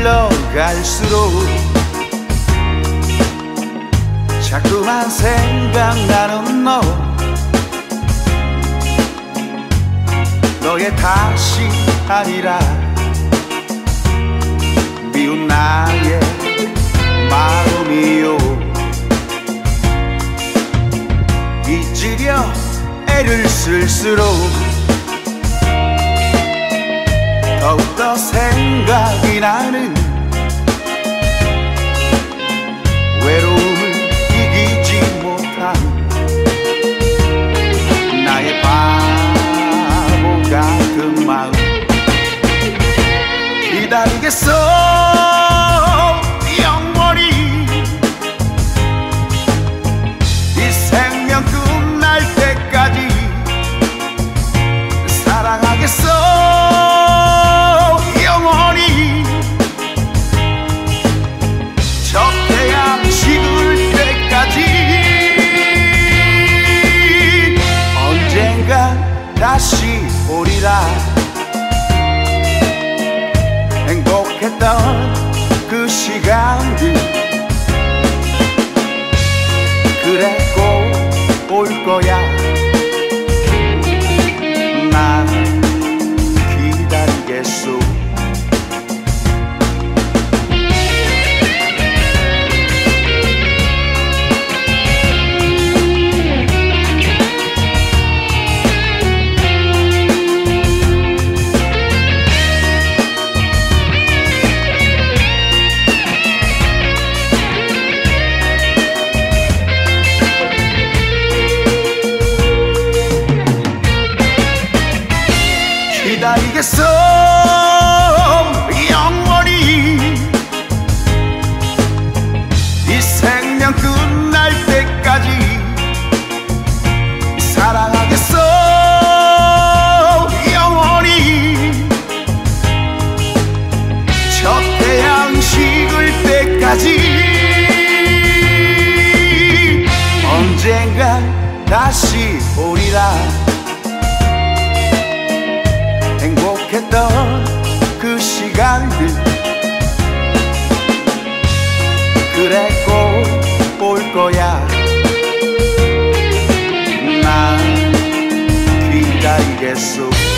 달려갈수록 자꾸만 생각나는 너. 너의 다시 아니라 미운 나의 마음이요. 잊으려 애를 쓸수록 더욱더 생각이 나는 외로움을 이기지 못한 나의 바보 같은 마음 기다리겠어 다시 오리라. 행복했던 그 시간들. 그래 꼭 올 거야 기다리겠어. 영원히 이 생명 끝날 때까지 사랑하겠어. 영원히 저 태양 식을 때까지 언젠가 다시 오리라 행복했던 그 시간들. 그래 꼭올 거야. 난 기다리겠소